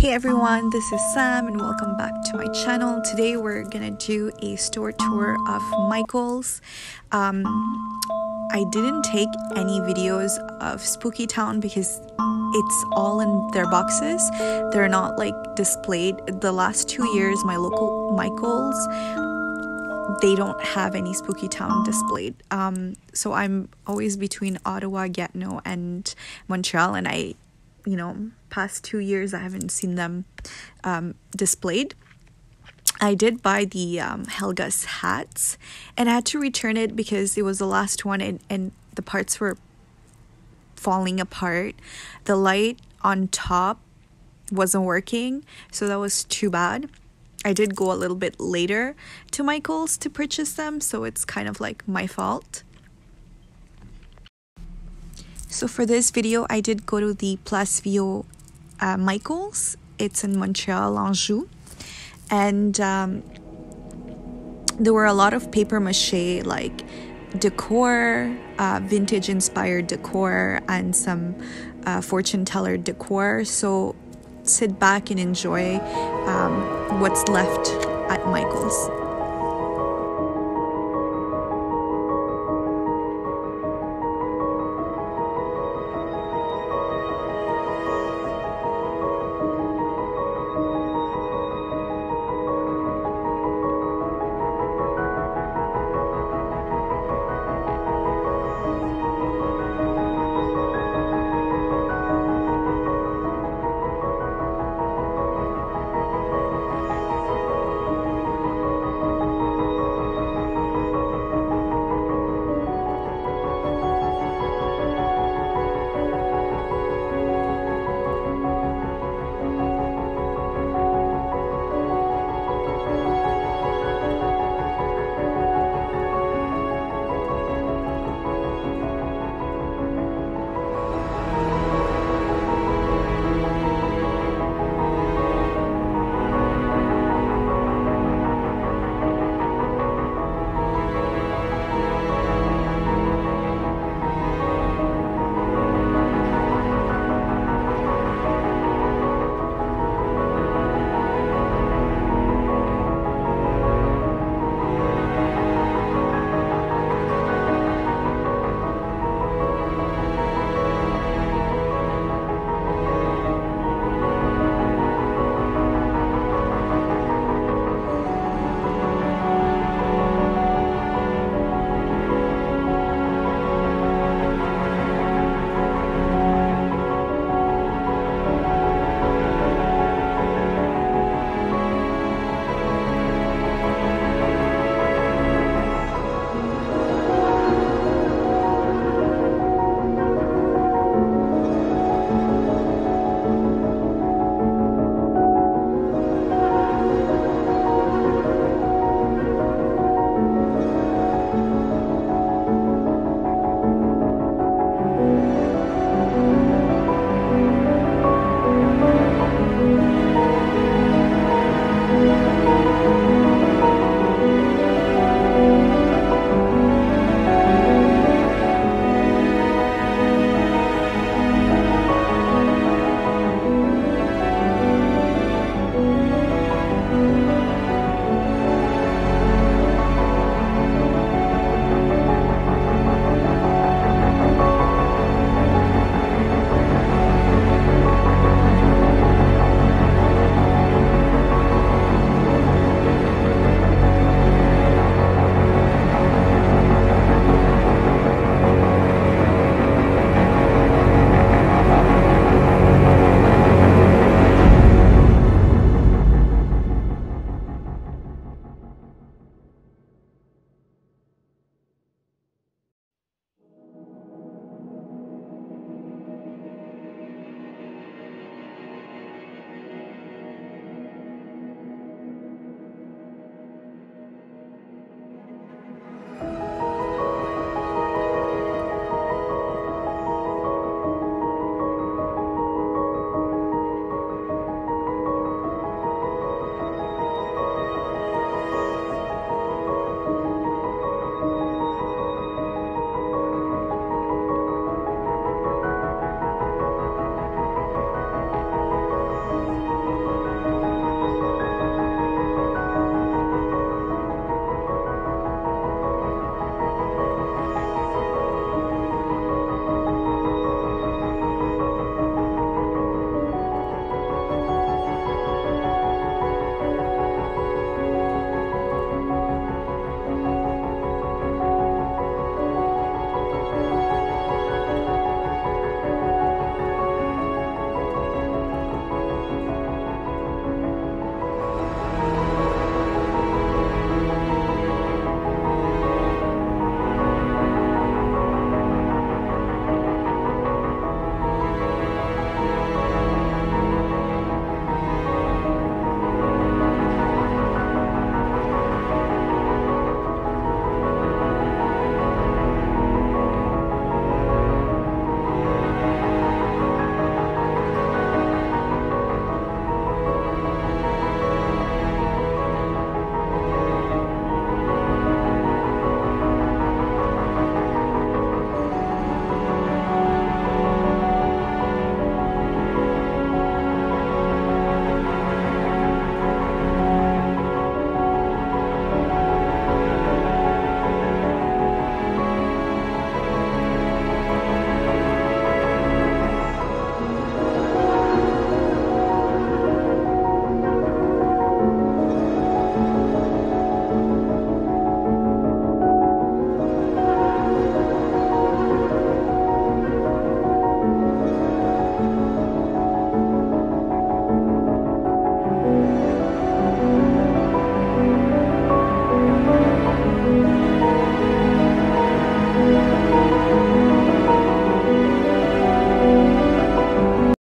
Hey everyone, this is Sam and welcome back to my channel. Today we're gonna do a store tour of Michael's. Um, I didn't take any videos of Spooky Town because it's all in their boxes. They're not like displayed. The last two years, my local Michael's, they don't have any Spooky Town displayed. Um, so I'm always between Ottawa, Gatineau, and Montreal, and I you know, past two years, I haven't seen them um, displayed. I did buy the um, Helga's hats and I had to return it because it was the last one and, and the parts were falling apart. The light on top wasn't working, so that was too bad. I did go a little bit later to Michael's to purchase them, so it's kind of like my fault. So for this video, I did go to the Place Viau uh, Michaels. It's in Montreal, Anjou. And um, there were a lot of paper mache, like decor, uh, vintage inspired decor, and some uh, fortune teller decor. So sit back and enjoy um, what's left at Michael's.